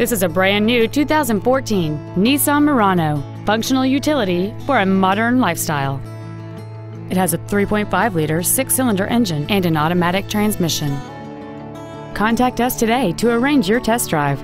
This is a brand new 2014 Nissan Murano, functional utility for a modern lifestyle. It has a 3.5-liter six-cylinder engine and an automatic transmission. Contact us today to arrange your test drive.